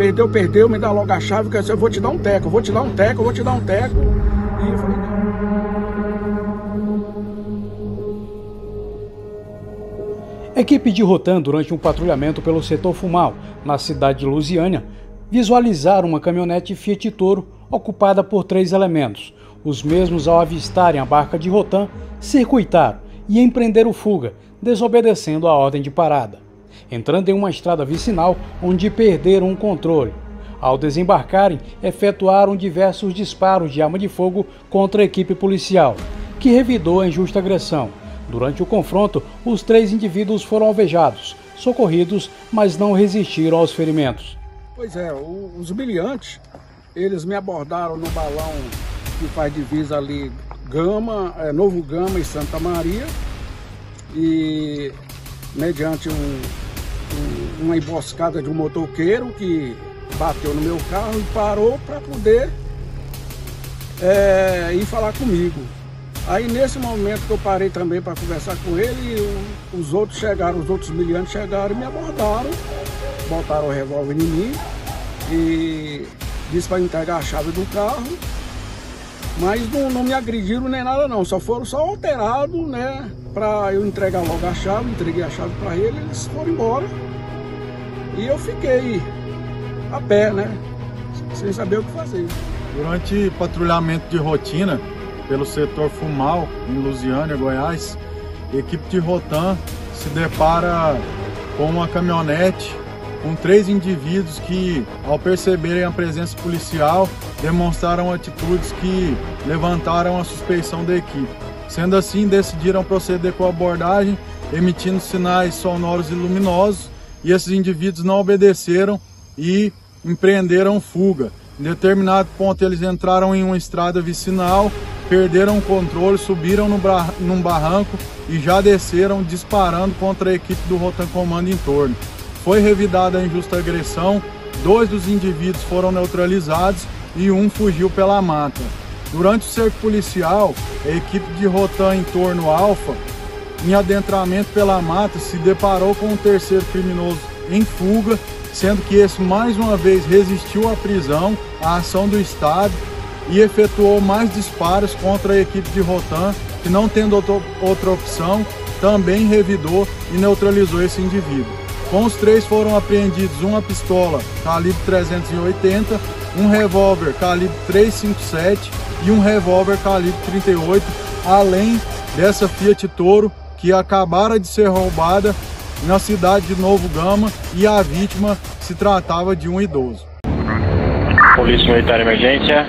perdeu, perdeu, me dá logo a chave, que eu vou te dar um teco, eu vou te dar um teco, eu vou te dar um teco. E eu falei. Equipe de Rotan, durante um patrulhamento pelo setor Fumal, na cidade de Lusiânia, visualizaram uma caminhonete Fiat Toro ocupada por três elementos. Os mesmos, ao avistarem a barca de Rotan, circuitaram e empreenderam fuga, desobedecendo a ordem de parada, entrando em uma estrada vicinal onde perderam o controle. Ao desembarcarem, efetuaram diversos disparos de arma de fogo contra a equipe policial, que revidou a injusta agressão Durante o confronto, os três indivíduos foram alvejados, socorridos, mas não resistiram aos ferimentos. Pois é, os miliantes, eles me abordaram no balão que faz divisa ali Gama, é, Novo Gama e Santa Maria. E mediante um, uma emboscada de um motoqueiro que bateu no meu carro e parou para poder é, ir falar comigo. Aí nesse momento que eu parei também para conversar com ele, os outros chegaram, os outros miliantes chegaram e me abordaram, botaram o revólver em mim e disse para entregar a chave do carro. Mas não, não me agrediram nem nada não, só foram só alterados, né? Para eu entregar logo a chave, entreguei a chave para ele, eles foram embora. E eu fiquei a pé, né? Sem saber o que fazer. Durante patrulhamento de rotina, pelo setor Fumal, em Lusiânia, Goiás, equipe de Rotan se depara com uma caminhonete com três indivíduos que, ao perceberem a presença policial, demonstraram atitudes que levantaram a suspeição da equipe. Sendo assim, decidiram proceder com a abordagem, emitindo sinais sonoros e luminosos, e esses indivíduos não obedeceram e empreenderam fuga. Em determinado ponto, eles entraram em uma estrada vicinal perderam o controle, subiram no num barranco e já desceram disparando contra a equipe do Rotan Comando em torno. Foi revidada a injusta agressão, dois dos indivíduos foram neutralizados e um fugiu pela mata. Durante o cerco policial, a equipe de Rotan em torno Alfa, em adentramento pela mata, se deparou com um terceiro criminoso em fuga, sendo que esse mais uma vez resistiu à prisão, à ação do Estado e efetuou mais disparos contra a equipe de Rotan, que não tendo outra opção, também revidou e neutralizou esse indivíduo. Com os três foram apreendidos uma pistola calibre 380, um revólver calibre 357 e um revólver calibre 38, além dessa Fiat Toro que acabara de ser roubada na cidade de Novo Gama e a vítima se tratava de um idoso. Polícia Militar Emergência,